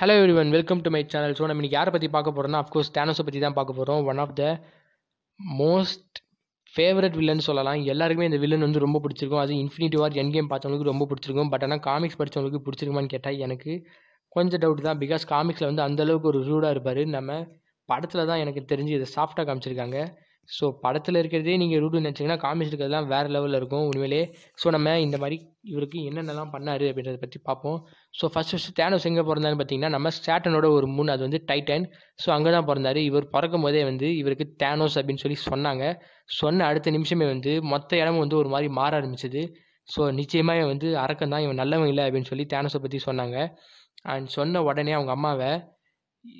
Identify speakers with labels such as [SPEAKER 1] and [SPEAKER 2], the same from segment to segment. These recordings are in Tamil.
[SPEAKER 1] Hello everyone welcome to my channel so நம்ம இன்றைக்கி யாரை பற்றி பார்க்க போகிறோம்னா அஃப்கோர்ஸ் டேனோஸை பற்றி தான் பார்க்க போகிறோம் one of the most favourite villain சொல்லலாம். எல்லாருக்குமே இந்த வில்லன் வந்து ரொம்ப பிடிச்சிருக்கும். அது இன்ஃபினிட்டி வார் என் கேம் பார்த்தவங்களுக்கு ரொம்ப பிடிச்சிருக்கும். பட் ஆனால் காமிக்ஸ் படித்தவங்களுக்கு பிடிச்சிருக்குமான்னு கேட்டால் எனக்கு கொஞ்சம் டவுட் தான். பிகாஸ் காமிக்ஸில் வந்து அந்தளவுக்கு ஒரு ரூடாக இருப்பார். நம்ம படத்தில் தான் எனக்கு தெரிஞ்சு இதை சாஃப்டாக காமிச்சிருக்காங்க. ஸோ படத்தில் இருக்கிறதே நீங்கள் ரூடு நினச்சிங்கன்னா காமிக்ஸ் இருக்கிறதுலாம் வேறு லெவலில் இருக்கும் உண்மையிலே ஸோ நம்ம இந்த மாதிரி இவருக்கு என்னென்னலாம் பண்ணார் அப்படின்றத பற்றி பார்ப்போம். ஸோ ஃபஸ்ட் ஃபஸ்ட்டு தேனோஸ் எங்கே பிறந்தாருன்னு பார்த்தீங்கன்னா நம்ம ஸ்டாட்டனோட ஒரு மூணு அது வந்து டைட்டன் ஸோ அங்கே தான் பிறந்தாரு. இவர் பிறக்கும் போதே வந்து இவருக்கு தேனோஸ் அப்படின்னு சொல்லி சொன்னாங்க. சொன்ன அடுத்த நிமிஷமே வந்து மொத்த இடமும் வந்து ஒரு மாதிரி மாற ஆரம்பிச்சது. ஸோ நிச்சயமாக இவன் வந்து அரக்கன் தான். இவன் நல்லவன் இல்லை அப்படின்னு சொல்லி தேனோஸை பற்றி சொன்னாங்க. அண்ட் சொன்ன உடனே அவங்க அம்மாவை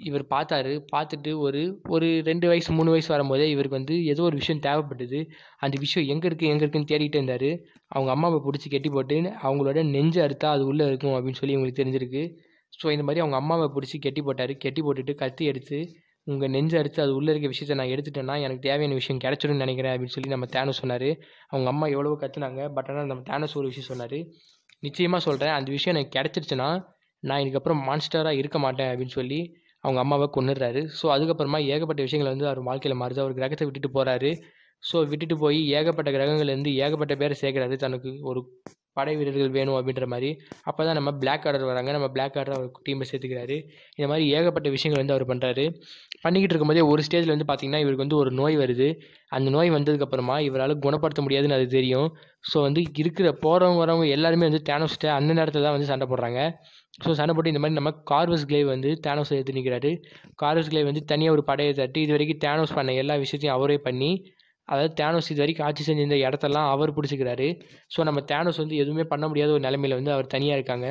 [SPEAKER 1] இவர் பார்த்தாரு. பார்த்துட்டு ஒரு ஒரு ரெண்டு வயசு மூணு வயசு வரும்போதே இவருக்கு வந்து ஏதோ ஒரு விஷயம் தேவைப்பட்டது. அந்த விஷயம் எங்கே இருக்குது எங்கே இருக்குன்னு தேடிட்டு இருந்தார். அவங்க அம்மாவை பிடிச்சி கெட்டி போட்டு அவங்களோட நெஞ்சு அறுத்தா அது உள்ளே இருக்கும் அப்படின்னு சொல்லி இவங்களுக்கு தெரிஞ்சிருக்கு. ஸோ இந்த மாதிரி அவங்க அம்மாவை பிடிச்சி கட்டி போட்டார். கெட்டி போட்டுட்டு கத்தி எடுத்து உங்கள் நெஞ்சு அறுத்து அது உள்ளே இருக்க விஷயத்தை நான் எடுத்துட்டேன்னா எனக்கு தேவையான விஷயம் கிடச்சிடும்னு நினைக்கிறேன் அப்படின்னு சொல்லி நம்ம தேனஸ் சொன்னார். அவங்க அம்மா எவ்வளவோ கற்றுனாங்க பட் ஆனால் நம்ம தேனஸ் ஒரு விஷயம் சொன்னார். நிச்சயமாக சொல்கிறேன் அந்த விஷயம் எனக்கு கிடச்சிருச்சுன்னா நான் இதுக்கப்புறம் மான்ஸ்டராக இருக்க மாட்டேன் அப்படின்னு சொல்லி அவங்க அம்மாவை கொண்டுடுறாரு ஸோ அதுக்கப்புறமா ஏகப்பட்ட விஷயங்கள் வந்து அவர் வாழ்க்கையில் மாறுது அவர் கிரகத்தை விட்டுட்டு போகிறாரு ஸோ விட்டுட்டு போய் ஏகப்பட்ட கிரகங்கள்லேருந்து ஏகப்பட்ட பேரை சேர்க்குறாரு தனக்கு ஒரு படை வீரர்கள் வேணும் அப்படின்ற மாதிரி. அப்போ தான் நம்ம பிளாக் ஆர்டர் வராங்க. நம்ம பிளாக் ஆர்டர் அவர் டீமை சேர்த்துக்கிறாரு. இந்த மாதிரி ஏகப்பட்ட விஷயங்கள் வந்து அவர் பண்ணுறாரு பண்ணிக்கிட்டு இருக்கும்போதே ஒரு ஸ்டேஜில் வந்து பார்த்திங்கன்னா இவருக்கு வந்து ஒரு நோய் வருது. அந்த நோய் வந்ததுக்கப்புறமா இவரால் குணப்படுத்த முடியாதுன்னு அது தெரியும். ஸோ வந்து இருக்கிற போகிறவங்க வரவங்க எல்லாருமே வந்து தேனோஸ்ட்டை அந்த நேரத்தில் தான் வந்து சண்டை போடுறாங்க. ஸோ சண்டை போட்டு இந்த மாதிரி நம்ம கார்வஸ் கிளேவ் வந்து தேனோஸ் எடுத்து நிற்கிறாரு கார்வஸ் கிளேவ் வந்து தனியாக ஒரு படையை தட்டி இது வரைக்கும் தேனோஸ் பண்ண எல்லா விஷயத்தையும் அவரே பண்ணி அதாவது தேனோஸ் இது வரைக்கும் ஆட்சி செஞ்சிருந்த இடத்தெல்லாம் அவர் பிடிச்சிக்கிறாரு. ஸோ நம்ம தேனோஸ் வந்து எதுவுமே பண்ண முடியாத ஒரு நிலமையில வந்து அவர் தனியாக இருக்காங்க.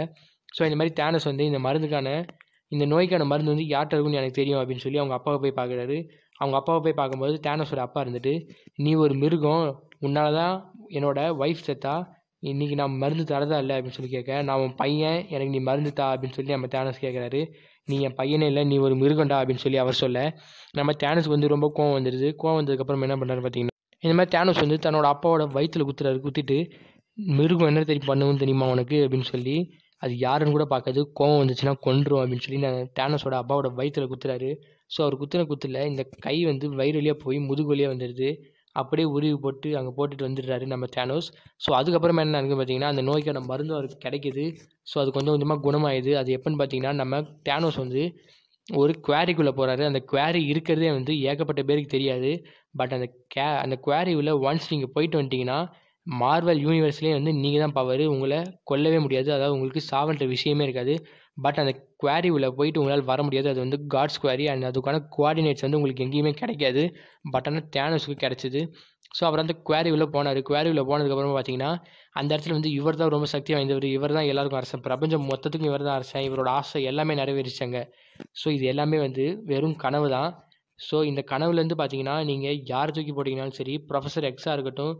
[SPEAKER 1] ஸோ இந்த மாதிரி தேனோஸ் வந்து இந்த மருந்துக்கான இந்த நோய்க்கான மருந்து வந்து யார்கிட்ட இருக்குன்னு எனக்கு தெரியும் அப்படின்னு சொல்லி அவங்க அப்பாவை போய் பார்க்குறாரு. அவங்க அப்பாவை போய் பார்க்கும்போது தேனஸோட அப்பா இருந்துட்டு நீ ஒரு மிருகம் உன்னால தான் என்னோட ஒய்ஃப் செத்தா இன்றைக்கி நான் மருந்து தரதா இல்லை? அப்படின்னு சொல்லி கேட்க நான் உன் பையன் எனக்கு நீ மருந்து தா அப்படின்னு சொல்லி நம்ம தேனஸ் கேட்குறாரு. நீ என் பையனே இல்லை நீ ஒரு மிருகண்டா அப்படின்னு சொல்லி அவர் சொல்ல நம்ம தேனஸ்க்கு வந்து ரொம்ப கோவம் வந்துடுது கோவம் வந்ததுக்கப்புறம் என்ன பண்ணுறாரு பார்த்தீங்கன்னா இந்த மாதிரி தேனஸ் வந்து தன்னோட அப்பாவோட வயிற்றில் குத்துறாரு குத்திட்டு மிருகம் என்ன தெரியும் பண்ணுவும் தெரியுமா உனக்கு? அப்படின்னு சொல்லி அது யாருன்னு கூட பார்க்காது. கோவம் வந்துச்சுன்னா கொன்றும் அப்படின்னு சொல்லி நான் டேனஸோட அப்பாவோட வயிற்றில் குத்துறாரு. ஸோ அவர் குத்துன குத்துல இந்த கை வந்து வயிறு வழியாக போய் முதுகு வழியாக வந்துடுது அப்படியே உருவி போட்டு அங்கே போட்டுட்டு வந்துடுறாரு நம்ம தேனோஸ் ஸோ அதுக்கப்புறமா என்ன இருக்குது பார்த்தீங்கன்னா அந்த நோய்க்கான மருந்து அவருக்கு கிடைக்கிது. ஸோ அது கொஞ்சம் கொஞ்சமாக குணமாயிடுது. அது எப்போன்னு பார்த்தீங்கன்னா நம்ம தேனோஸ் வந்து ஒரு குவாரிக்குள்ளே போகிறாரு அந்த குவாரி இருக்கிறதே வந்து ஏகப்பட்ட பேருக்கு தெரியாது. பட் அந்த கே அந்த குவாரி உள்ள ஒன்ஸ் நீங்கள் போயிட்டு வந்துட்டிங்கன்னா மார்வல் யூனிவர்ஸ்லேயே வந்து நீங்கள் தான் பவர் உங்களை கொல்லவே முடியாது. அதாவது உங்களுக்கு சாவன்ற விஷயமே இருக்காது. பட் அந்த குவாரி உள்ள போயிட்டு உங்களால் வர முடியாது. அது வந்து காட்ஸ் குவாரி அண்ட் அதுக்கான குவாடினேட்ஸ் வந்து உங்களுக்கு எங்கேயுமே கிடைக்காது. பட் ஆனால் தேனஸுக்கு கிடச்சிது. ஸோ அவர் அந்த குவாரி உள்ள போனார். குவாரி உள்ள போனதுக்கப்புறமா பார்த்தீங்கன்னா அந்த இடத்துல வந்து இவர் தான் ரொம்ப சக்தி வாய்ந்தவர். இவர் தான் எல்லாருக்கும் அரசன். பிரபஞ்சம் மொத்தத்துக்கும் இவர் தான் அரசன். இவரோட ஆசை எல்லாமே நிறைவேறிச்சாங்க. ஸோ இது எல்லாமே வந்து வெறும் கனவு தான். ஸோ இந்த கனவுலேருந்து பார்த்தீங்கன்னா நீங்கள் யார் தூக்கி போட்டிங்கனாலும் சரி ப்ரொஃபஸர் எக்ஸாக இருக்கட்டும்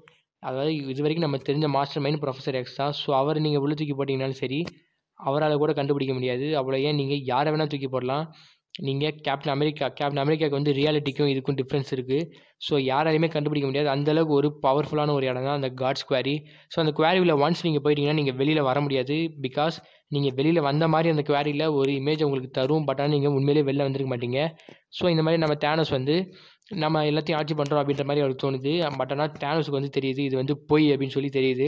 [SPEAKER 1] அதாவது இது வரைக்கும் நம்ம தெரிஞ்ச மாஸ்டர் மைண்ட் ப்ரொஃபஸர் எக்ஸ் தான். ஸோ அவர் நீங்கள் உள்ள தூக்கி போட்டிங்கனாலும் சரி அவரால் கூட கண்டுபிடிக்க முடியாது. அவ்வளோ ஏன் நீங்கள் யாரை வேணால் தூக்கி போடலாம். நீங்கள் கேப்டன் அமெரிக்கா கேப்டன் அமெரிக்காவுக்கு வந்து ரியாலிட்டிக்கும் இதுக்கும் டிஃப்ரென்ஸ் இருக்குது ஸோ யாராலையுமே கண்டுபிடிக்க முடியாது. அந்தளவுக்கு ஒரு பவர்ஃபுல்லான ஒரு இடம் தான் அந்த காட்ஸ் குவாரி ஸோ அந்த குவாரியில் ஒன்ஸ் நீங்கள் போயிட்டீங்கன்னா நீங்கள் வெளியில் வர முடியாது. பிகாஸ் நீங்கள் வெளியில் வந்த மாதிரி அந்த குவாரியில் ஒரு இமேஜ் உங்களுக்கு தரும். பட் ஆனால் நீங்கள் உண்மையிலேயே வெளில வந்திருக்க மாட்டீங்க. ஸோ இந்த மாதிரி நம்ம தேனஸ் வந்து நம்ம எல்லாத்தையும் ஆட்சி பண்ணுறோம் அப்படின்ற மாதிரி அவருக்கு தோணுது. பட் ஆனால் டேனோஸுக்கு வந்து தெரியுது இது வந்து பொய் அப்படின்னு சொல்லி தெரியுது.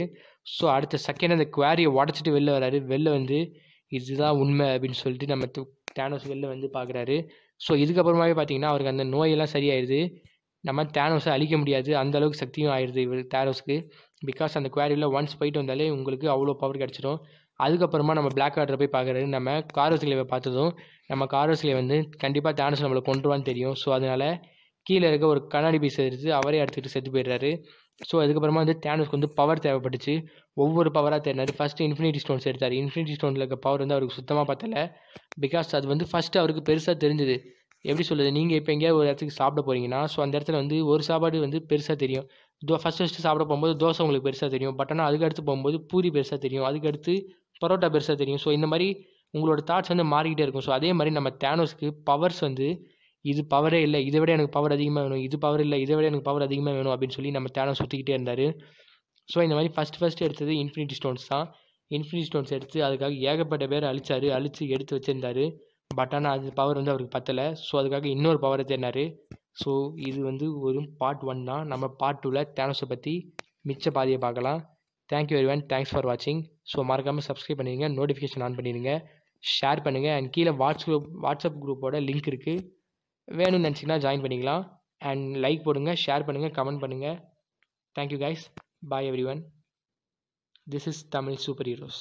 [SPEAKER 1] ஸோ அடுத்த செகண்ட் அந்த குவாரியை உடச்சிட்டு வெளில வராரு. வெளில வந்து இதுதான் உண்மை அப்படின்னு சொல்லிட்டு நம்ம தேனோஸ் வெளில வந்து பார்க்குறாரு ஸோ இதுக்கப்புறமாவே பார்த்தீங்கன்னா அவருக்கு அந்த நோயெல்லாம் சரியாயிடுது நம்ம தேனோஸை அழிக்க முடியாது. அந்த அளவுக்கு சக்தியும் ஆயிடுது இவர் தேனோஸ்க்கு. பிகாஸ் அந்த குவாரியில் ஒன்ஸ் போயிட்டு வந்தாலே உங்களுக்கு அவ்வளோ பவர் கிடச்சிடும் அதுக்கப்புறமா நம்ம பிளாக் ஆர்டரை போய் பார்க்குறாரு நம்ம காரோஸ்லேவை பார்த்ததும் நம்ம காரோஸ்லே வந்து கண்டிப்பாக தேனோஸ் நம்மளை கொண்டுருவான்னு தெரியும். ஸோ அதனால் கீழே இருக்க ஒரு கண்ணாடி பீஸ் எடுத்து அவரே எடுத்துகிட்டு செத்து போயிடுறாரு. ஸோ அதுக்கப்புறமா வந்து தேனஸ்க்கு வந்து பவர் தேவைப்பட்டுச்சு. ஒவ்வொரு பவராக தேடினார். ஃபஸ்ட்டு இன்ஃபினிட்டி ஸ்டோன்ஸ் எடுத்தார். இன்ஃபினிட்டி ஸ்டோனில் இருக்க பவர் வந்து அவருக்கு சுத்தமாக பத்தலை. பிகாஸ் அது வந்து ஃபஸ்ட்டு அவருக்கு பெருசாக தெரிஞ்சுது. எப்படி சொல்லுது நீங்கள் இப்போ எங்கேயாவது ஒரு இடத்துக்கு சாப்பிட போகிறீங்கன்னா ஸோ அந்த இடத்துல வந்து ஒரு சாப்பாடு வந்து பெருசாக தெரியும். தோ ஃபஸ்ட் ஃபஸ்ட்டு சாப்பிட போகும்போது தோசை உங்களுக்கு பெருசாக தெரியும். பட் ஆனால் அதுக்கு அடுத்து போகும்போது பூரி பெருசாக தெரியும். அதுக்கடுத்து பரோட்டா பெருசாக தெரியும். ஸோ இந்த மாதிரி உங்களோட தாட்ஸ் வந்து மாறிக்கிட்டே இருக்கும். ஸோ அதே மாதிரி நம்ம தேனோஸ்க்கு பவர்ஸ் வந்து இது பவரே இல்லை இதை விட எனக்கு பவர் அதிகமாக வேணும் இது பவர் இல்லை இதை விட எனக்கு பவர் அதிகமாக வேணும் அப்படின்னு சொல்லி நம்ம தேனோஸ் சுற்றிக்கிட்டே இருந்தார். ஸோ இந்த மாதிரி ஃபஸ்ட் ஃபஸ்ட்டு எடுத்தது இன்ஃபினிட்டி ஸ்டோன்ஸ் தான். இன்ஃபினிட்டி ஸ்டோன்ஸ் எடுத்து அதுக்காக ஏகப்பட்ட பேர் அழிச்சார் அழித்து எடுத்து வச்சுருந்தாரு. பட் ஆனால் அது பவர் வந்து அவருக்கு பத்தலை. ஸோ அதுக்காக இன்னொரு பவரை தேடினார். ஸோ இது வந்து ஒரு பார்ட் ஒன் தான். நம்ம பார்ட் டூவில் தேனோஸை பற்றி மிச்ச பாதியை பார்க்கலாம். Thank you everyone thanks for வாட்சிங் ஸோ மறக்காமல் சப்ஸ்கிரைப் பண்ணிடுங்க நோட்டிஃபிகேஷன் ஆன் பண்ணிடுங்க. ஷேர் பண்ணுங்கள் அண்ட் கீழே வாட்ஸ் குரூப் வாட்ஸ்அப் குரூப்போட லிங்க் இருக்குது வேணும்னு நினச்சிங்கன்னா ஜாயின் பண்ணிக்கலாம். அண்ட் லைக் போடுங்க ஷேர் பண்ணுங்கள் கமெண்ட் பண்ணுங்கள் thank you guys bye everyone this is Tamil superheroes